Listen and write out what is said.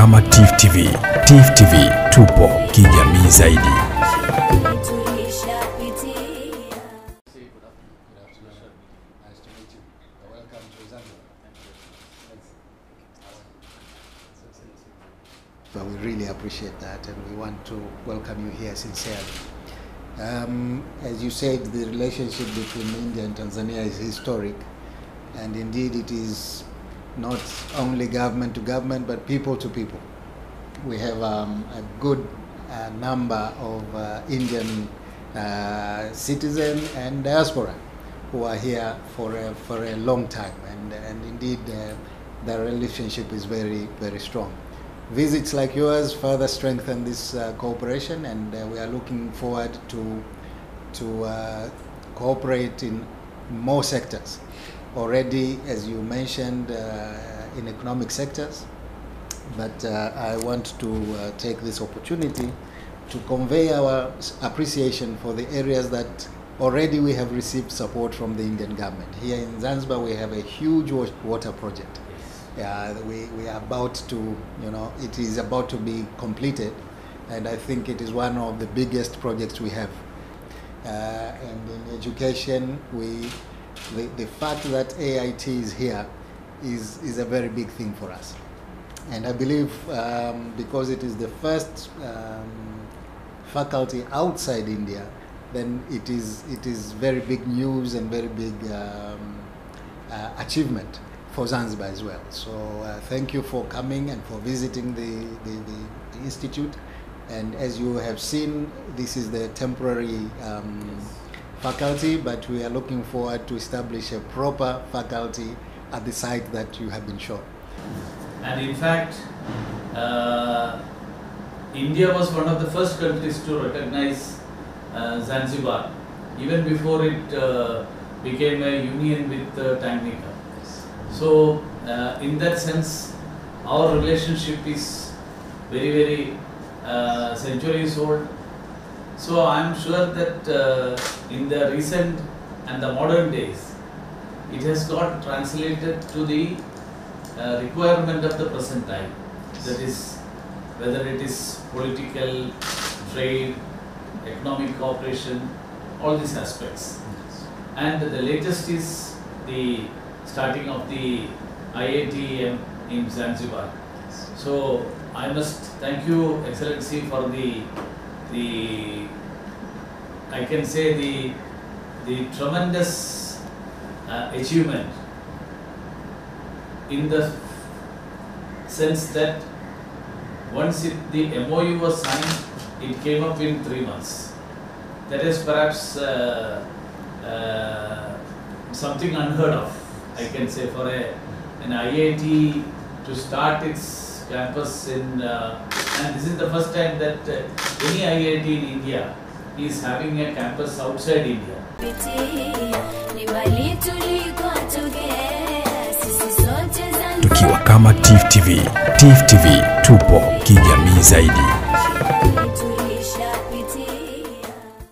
kama Tifu TV. Tifu TV tupo kijamii zaidi. But we really appreciate that and we want to welcome you here sincerely. Um, as you said, the relationship between India and Tanzania is historic, and indeed it is not only government to government but people to people. We have um, a good uh, number of uh, Indian uh, citizen and diaspora who are here for a, for a long time, and, and indeed uh, the relationship is very, very strong. Visits like yours further strengthen this uh, cooperation, and uh, we are looking forward to, to cooperate in more sectors. Already, as you mentioned, uh, in economic sectors, but uh, I want to uh, take this opportunity to convey our appreciation for the areas that already we have received support from the Indian government. Here in Zanzibar, we have a huge water project. Yeah, we, we are about to, you know, it is about to be completed, and I think it is one of the biggest projects we have. Uh, and in education, we, the, the fact that IIT is here is, is a very big thing for us. And I believe um, because it is the first um, faculty outside India, then it is, it is very big news and very big um, uh, achievement for Zanzibar as well. So uh, thank you for coming and for visiting the, the, the, institute. And as you have seen, this is the temporary um, faculty, but we are looking forward to establish a proper faculty at the site that you have been shown. And in fact, uh, India was one of the first countries to recognize uh, Zanzibar, even before it uh, became a union with uh, Tanganyika. So, uh, in that sense, our relationship is very, very uh, centuries old. So, I am sure that uh, in the recent and the modern days, it has got translated to the uh, requirement of the present time. That is, whether it is political, trade, economic cooperation, all these aspects. And the latest is the starting of the IITM in Zanzibar. So I must thank you, Excellency, for the the I can say the the tremendous uh, achievement in the sense that once it, the MOU was signed, it came up in three months. That is perhaps uh, uh, something unheard of, I can say, for a, an IIT to start its campus in, uh, and this is the first time that uh, any IIT in India is having a campus outside India. Tukiwa kama TIFF TV. TIFF TV tupo kijamii zaidi.